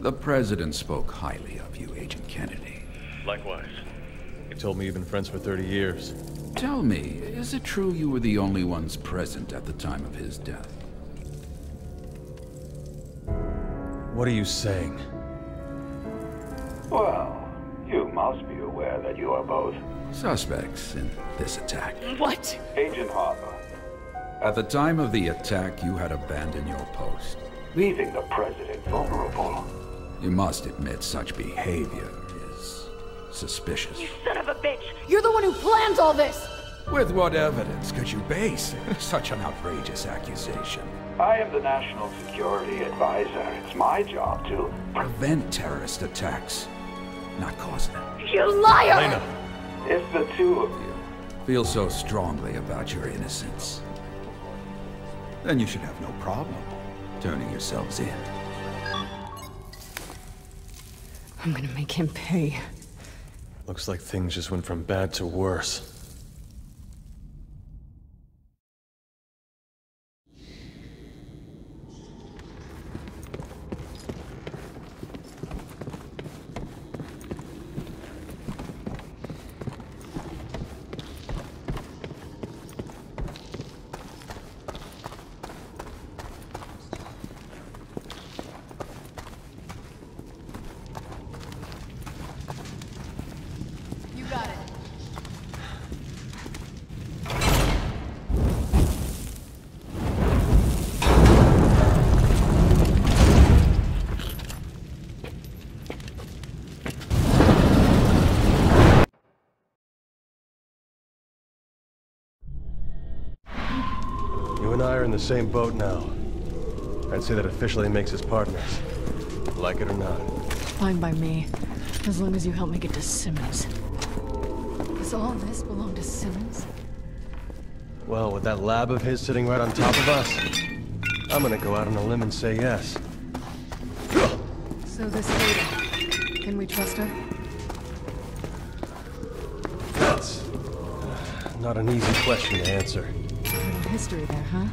The President spoke highly of you, Agent Kennedy. Likewise. He told me you've been friends for 30 years. Tell me, is it true you were the only ones present at the time of his death? What are you saying? Well, you must be aware that you are both Suspects in this attack. What? Agent Harper, At the time of the attack, you had abandoned your post. leaving the President vulnerable. You must admit such behavior is suspicious. You son of a bitch! You're the one who plans all this! With what evidence could you base such an outrageous accusation? I am the National Security Advisor. It's my job to... Prevent terrorist attacks, not cause them. You liar! Lena! If the two of you... Feel so strongly about your innocence. Then you should have no problem turning yourselves in. I'm gonna make him pay. Looks like things just went from bad to worse. In the same boat now. I'd say that officially makes us partners. Like it or not. Fine by me. As long as you help me get to Simmons. Does all this belong to Simmons? Well, with that lab of his sitting right on top of us, I'm gonna go out on a limb and say yes. So this lady, can we trust her? That's uh, not an easy question to answer. A Little history there, huh?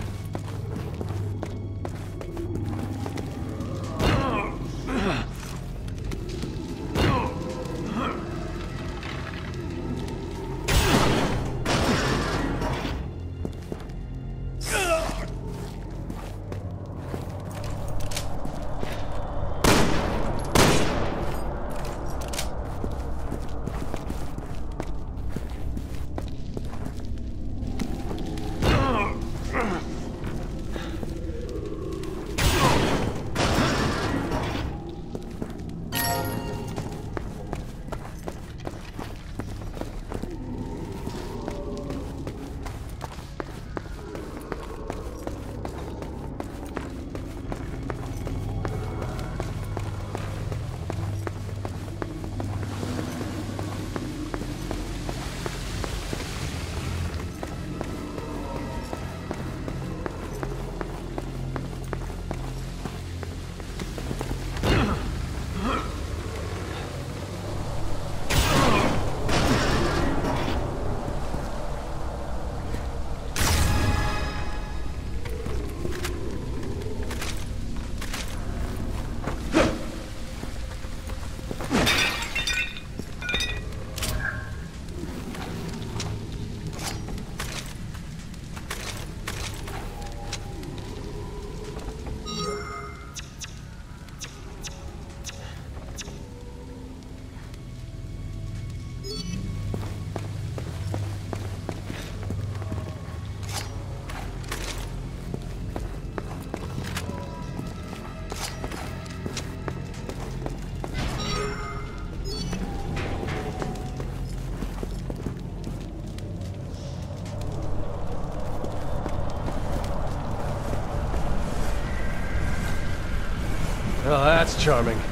That's charming.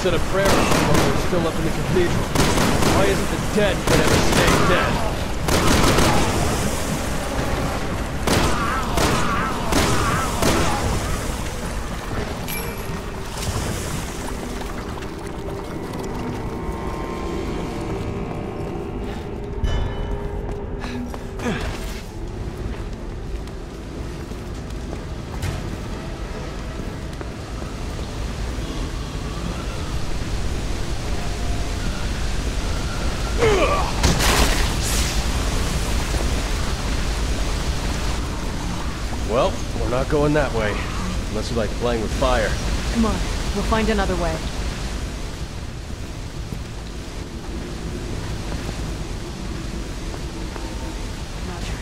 Said a prayer or two while were still up in the cathedral. Why isn't the dead that ever stay dead? Going that way. Unless you like playing with fire. Come on, we'll find another way. Roger.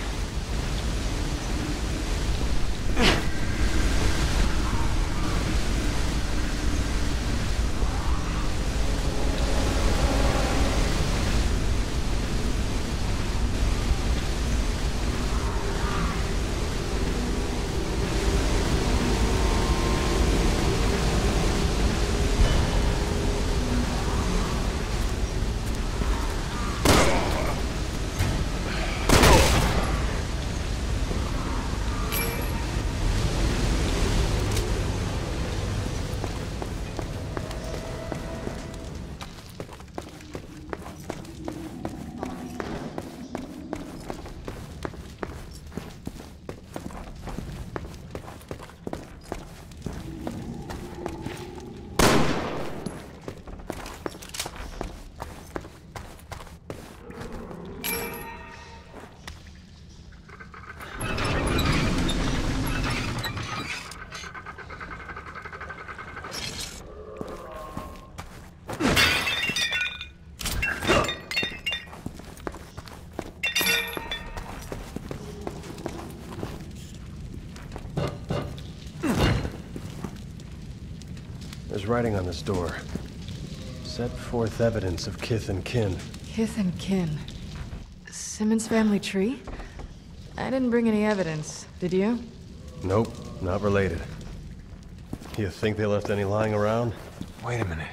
There's writing on this door. Set forth evidence of kith and kin. Kith and kin. Simmons family tree? I didn't bring any evidence, did you? Nope, not related. You think they left any lying around? Wait a minute.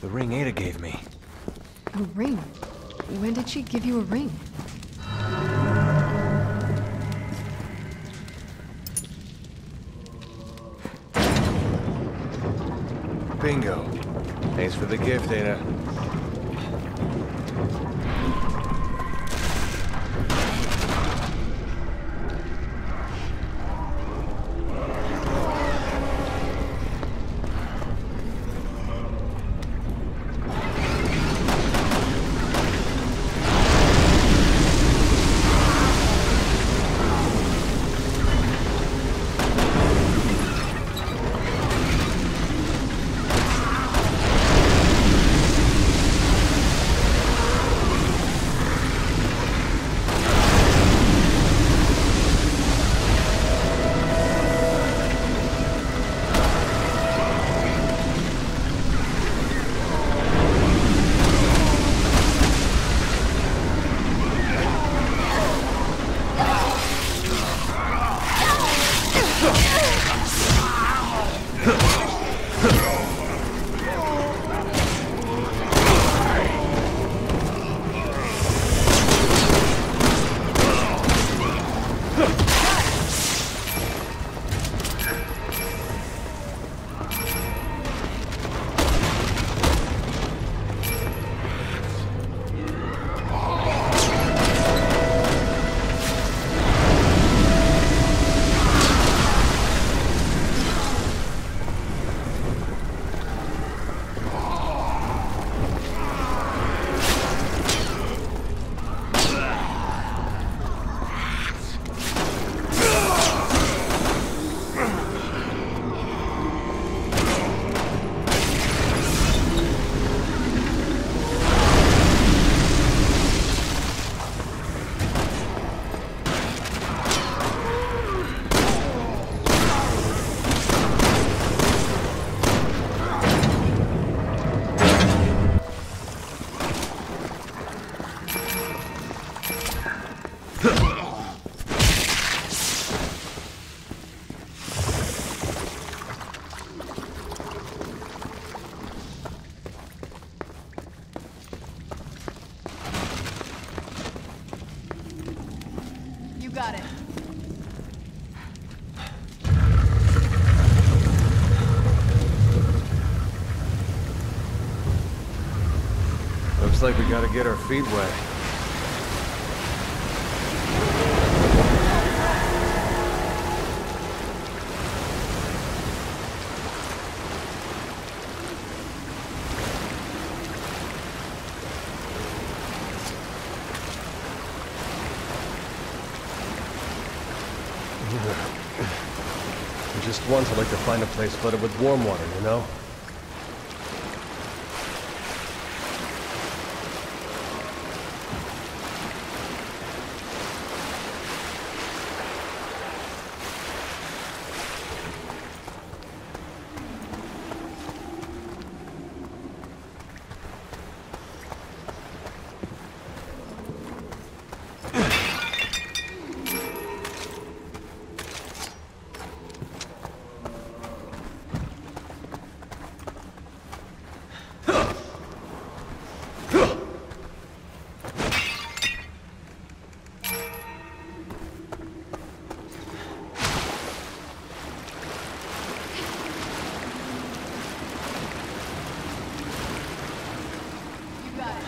The ring Ada gave me. A ring? When did she give you a ring? Bingo. Thanks for the gift, Ada. Looks like we gotta get our feet wet. Just once I'd like to find a place flooded with warm water, you know? You got it.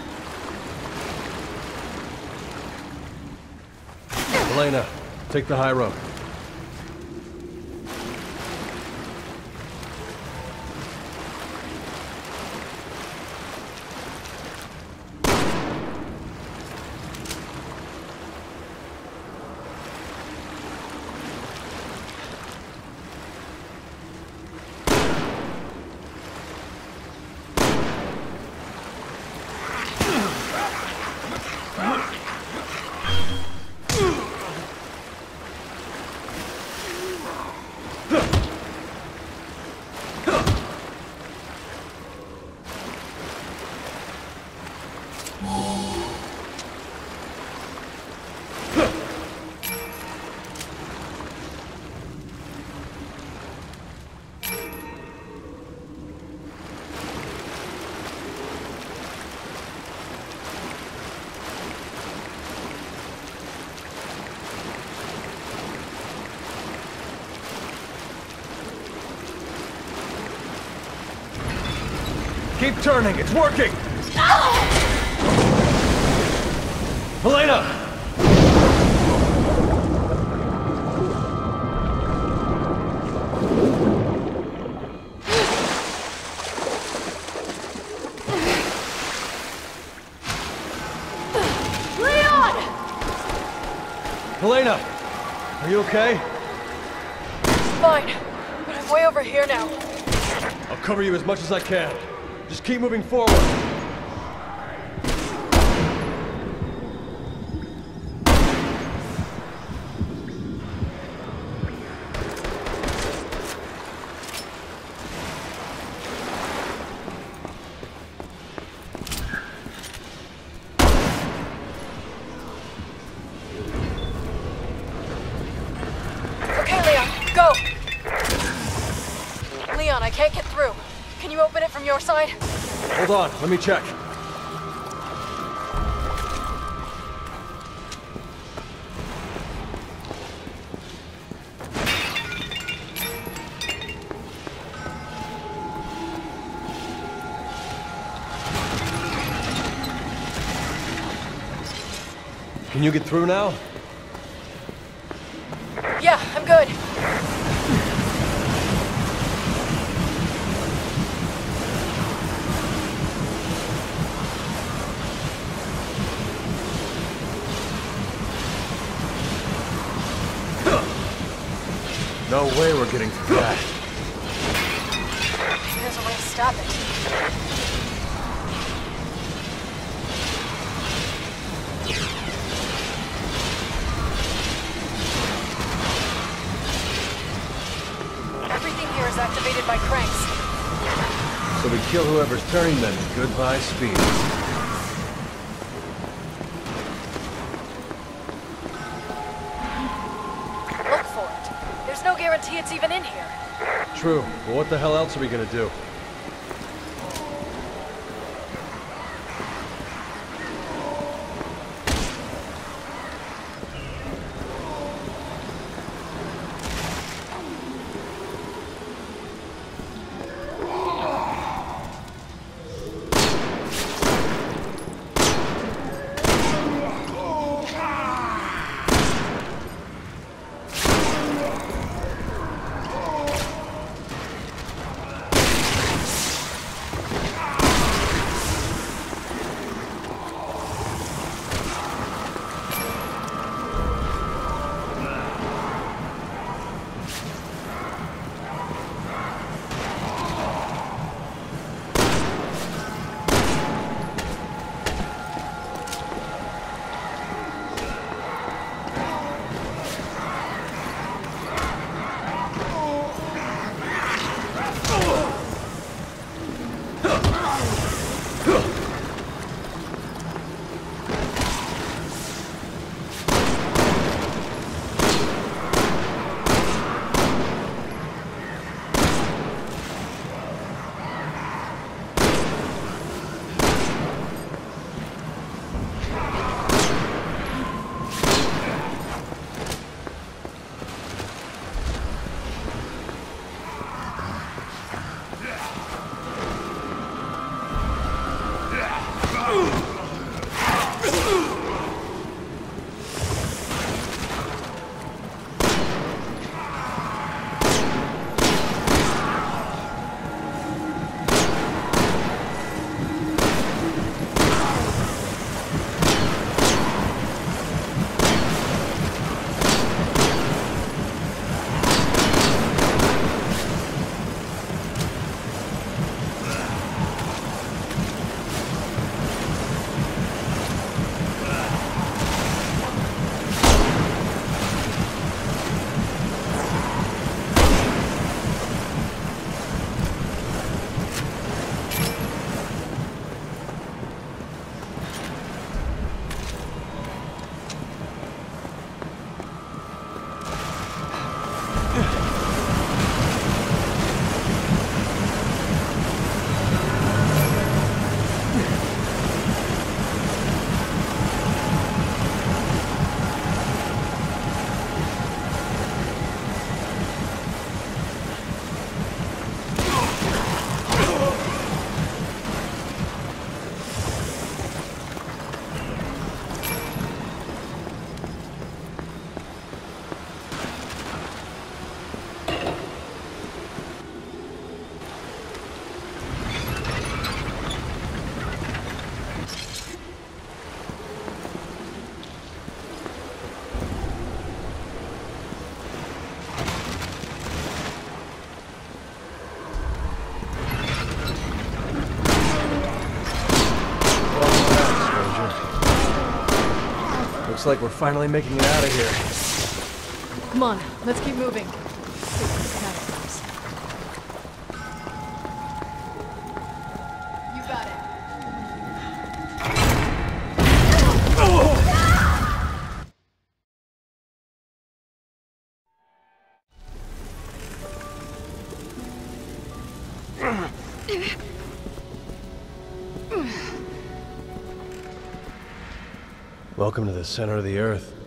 Helena, take the high road. Turning, it's working! Helena! Leon! Helena! Are you okay? Fine, but I'm way over here now. I'll cover you as much as I can. Just keep moving forward. Hold on, let me check. Can you get through now? No way we're getting through that. There's a way to stop it. Everything here is activated by cranks. So we kill whoever's turning them goodbye speed. Look for it. There's no guarantee it's even in here. True, but what the hell else are we gonna do? Looks like we're finally making it out of here. Come on, let's keep moving. Welcome to the center of the earth.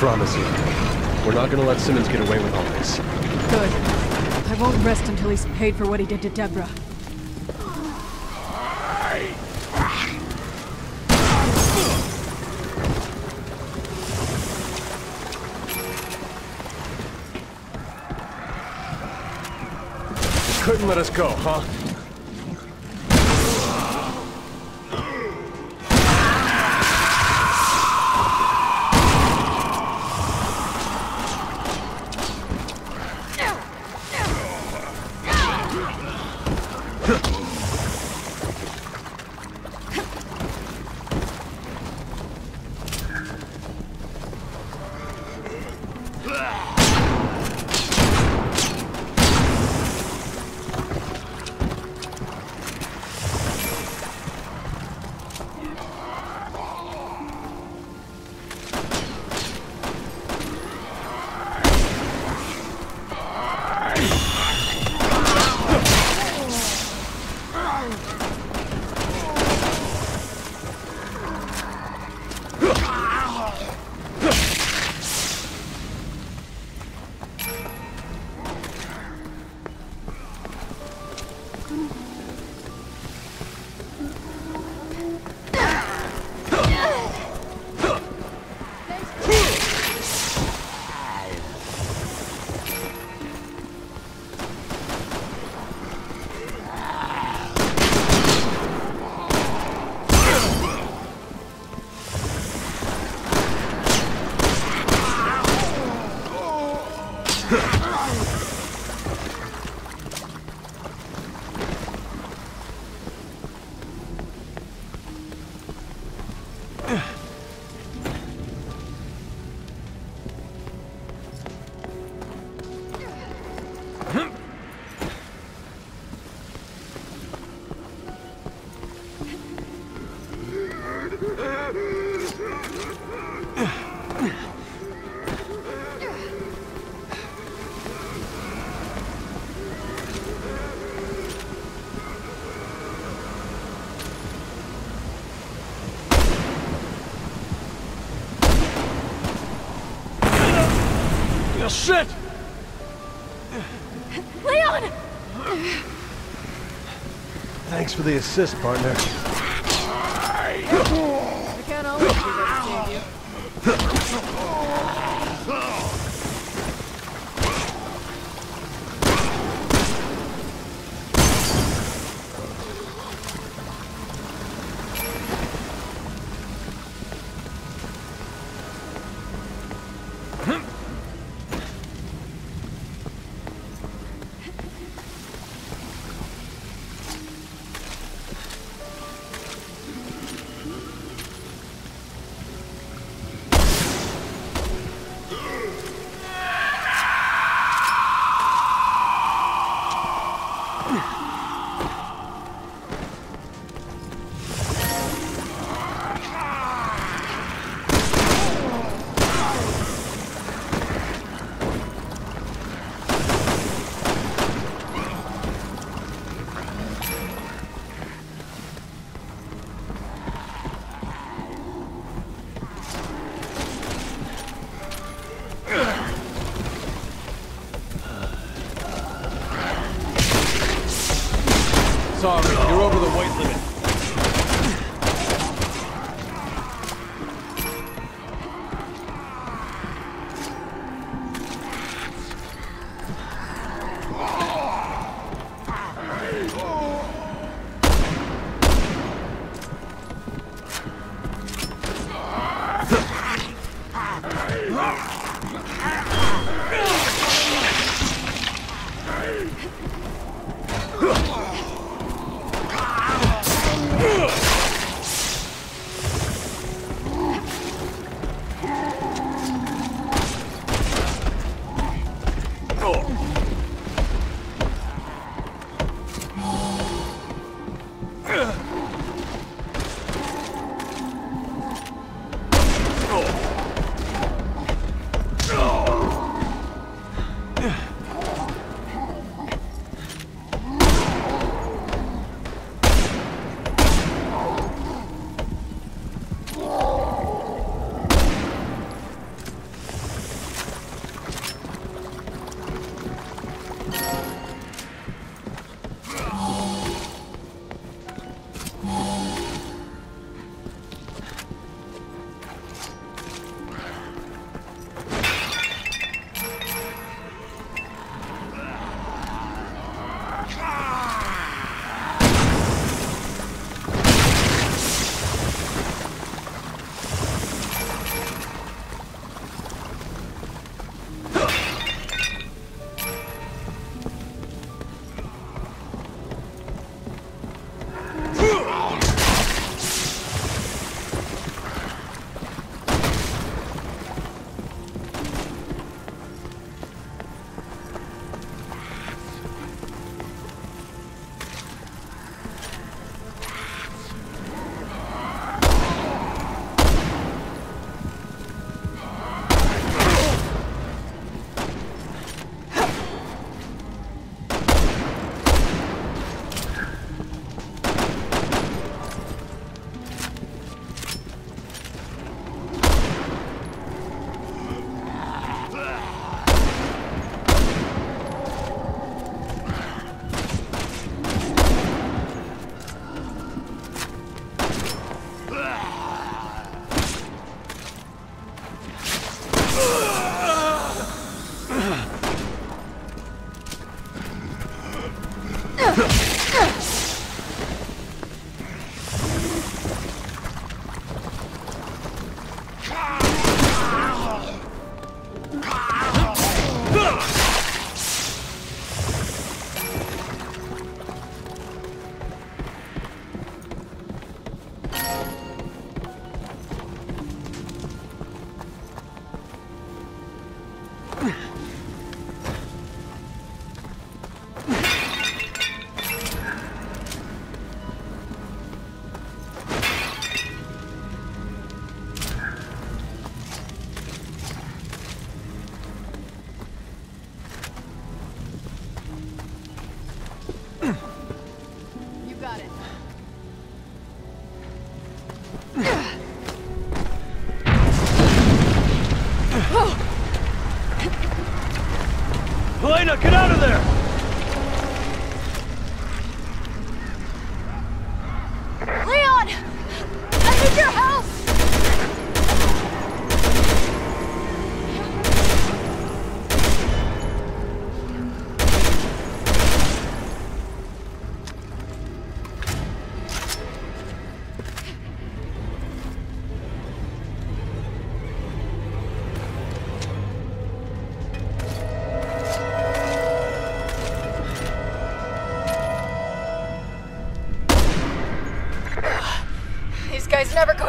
Promise you, we're not gonna let Simmons get away with all this. Good. I won't rest until he's paid for what he did to Deborah. Couldn't let us go, huh? Shit! Leon! Thanks for the assist, partner. I can't always be there to save you. You You're over the weight limit.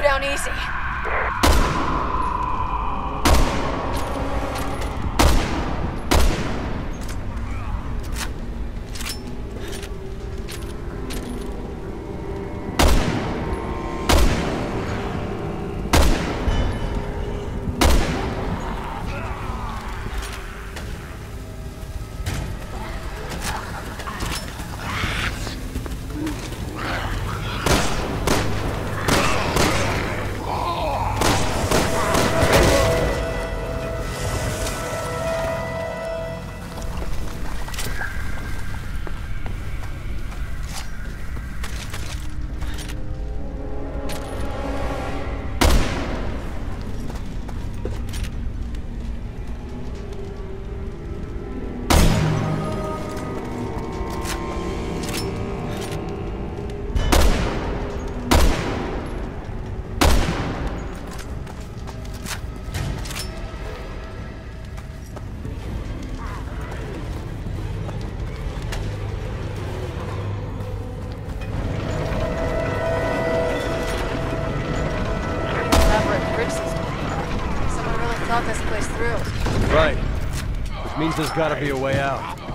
Guys never thought this place through. Right. Which means there's gotta be a way out.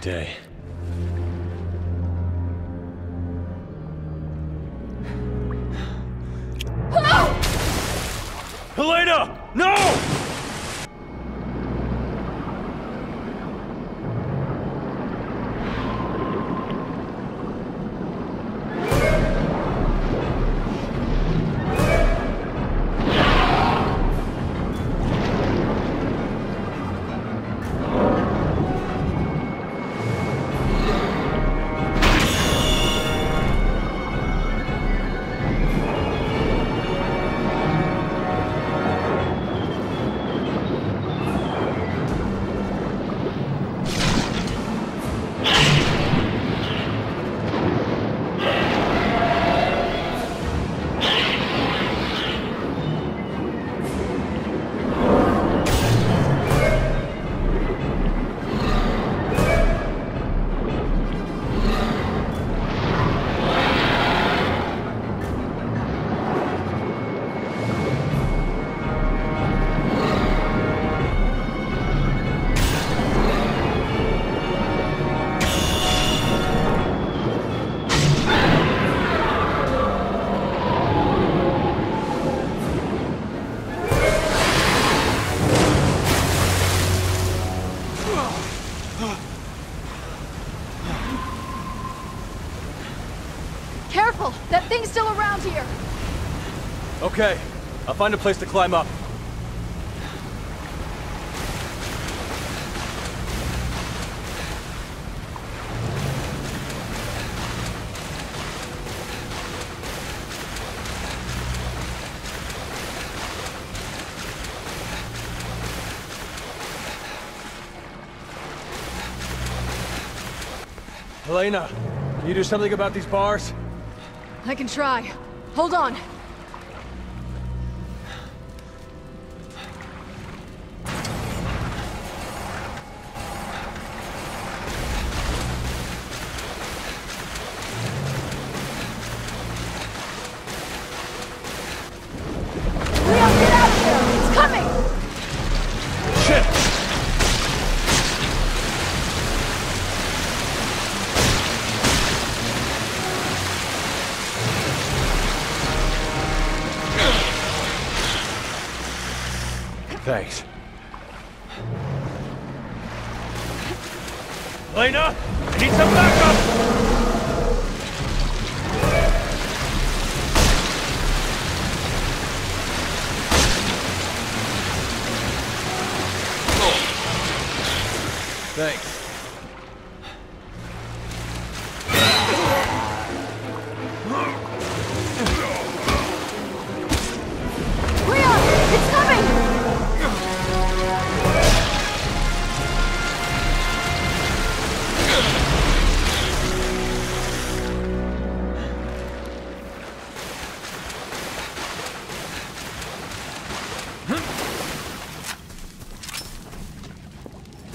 Day. Thing's still around here! Okay, I'll find a place to climb up. Helena, can you do something about these bars? I can try. Hold on.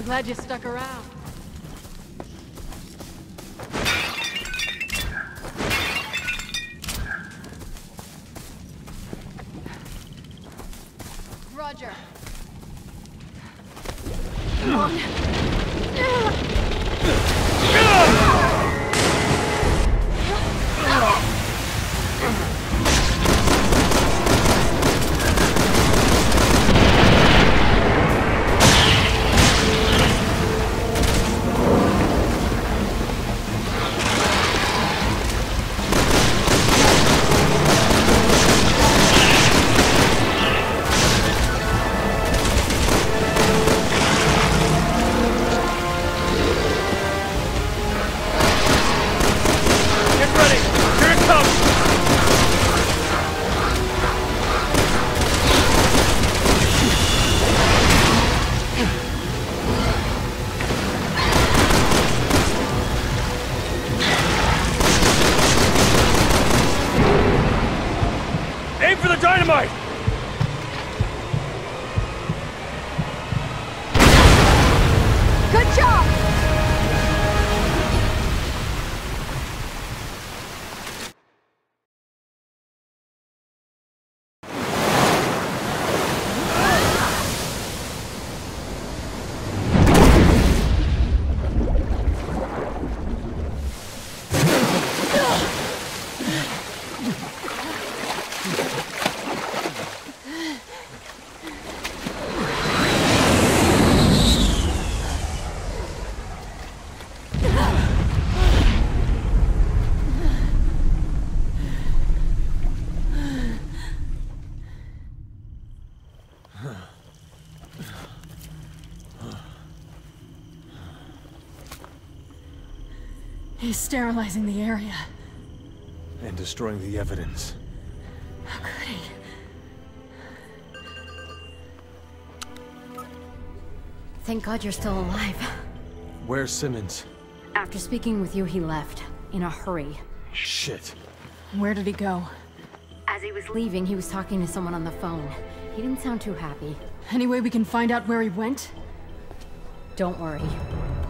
Glad you stuck around. He's sterilizing the area. And destroying the evidence. How could he? Thank God you're still alive. Where's Simmons? After speaking with you, he left. In a hurry. Shit. Where did he go? As he was leaving, he was talking to someone on the phone. He didn't sound too happy. Any way we can find out where he went? Don't worry.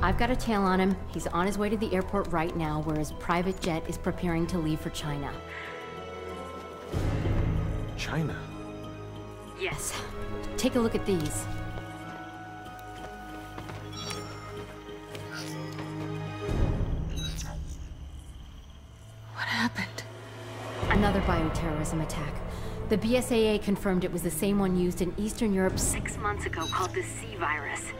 I've got a tail on him. He's on his way to the airport right now, where his private jet is preparing to leave for China. China. Yes. Take a look at these. What happened? Another bioterrorism attack. The BSAA confirmed it was the same one used in Eastern Europe six months ago called the C virus.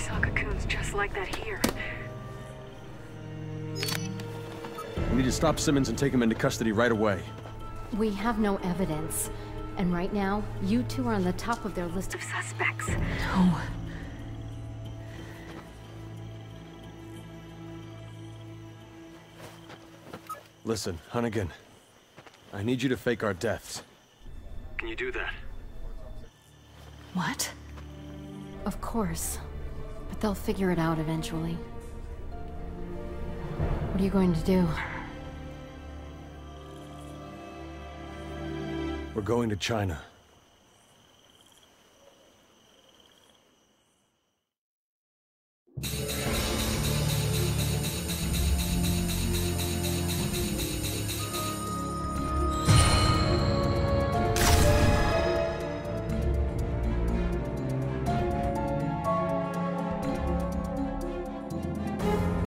C virus. We saw cocoons just like that here. We need to stop Simmons and take him into custody right away. We have no evidence. And right now, you two are on the top of their list of suspects. No. Listen, Hunnigan. I need you to fake our deaths. Can you do that? What? Of course. They'll figure it out eventually. What are you going to do? We're going to China.